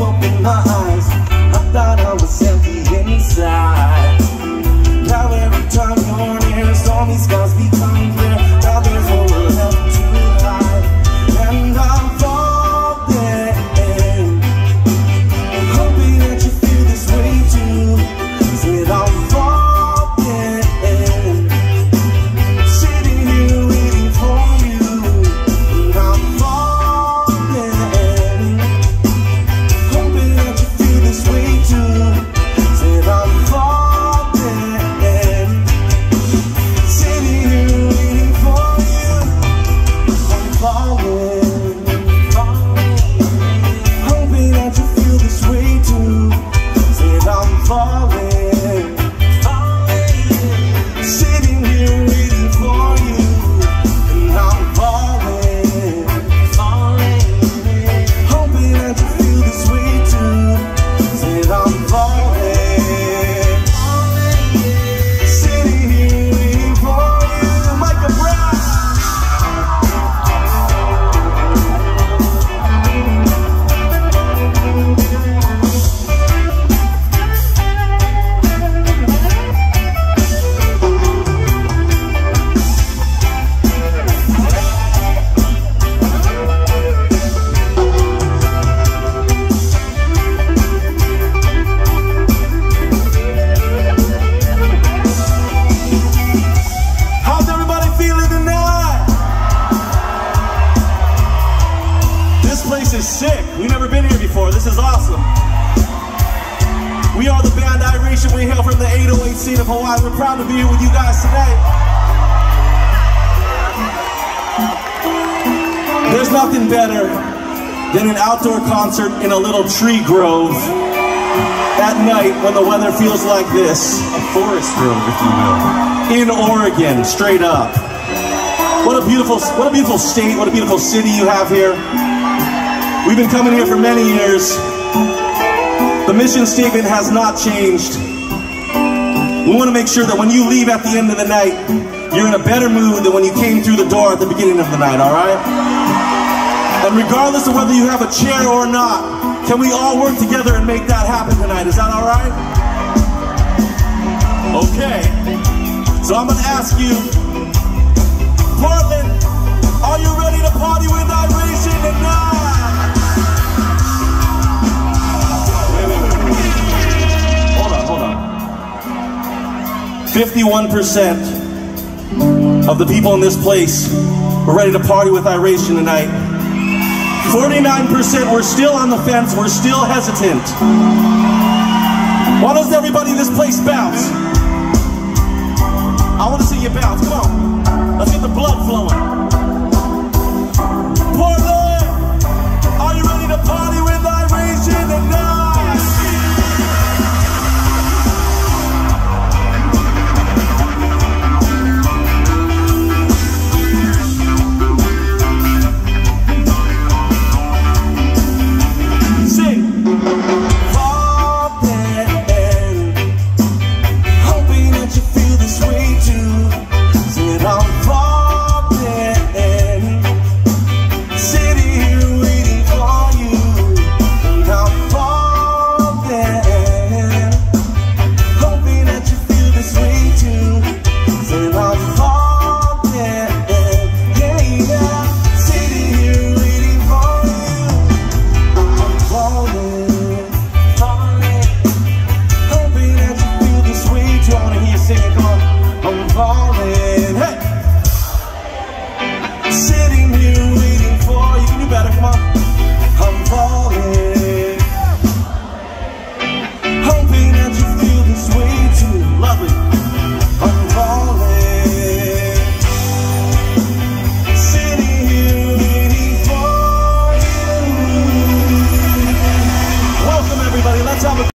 opened my eyes. This is sick. We've never been here before. This is awesome. We are the band Iration. We hail from the 808 scene of Hawaii. We're proud to be here with you guys today. There's nothing better than an outdoor concert in a little tree grove at night when the weather feels like this. A forest grove, if you will. in Oregon, straight up. What a beautiful, what a beautiful state, what a beautiful city you have here. We've been coming here for many years. The mission statement has not changed. We want to make sure that when you leave at the end of the night, you're in a better mood than when you came through the door at the beginning of the night, all right? And regardless of whether you have a chair or not, can we all work together and make that happen tonight? Is that all right? Okay. So I'm gonna ask you, Portland, 51% of the people in this place were ready to party with Iration tonight. 49% were still on the fence, we're still hesitant. Why doesn't everybody in this place bounce? I want to see you bounce. Come on.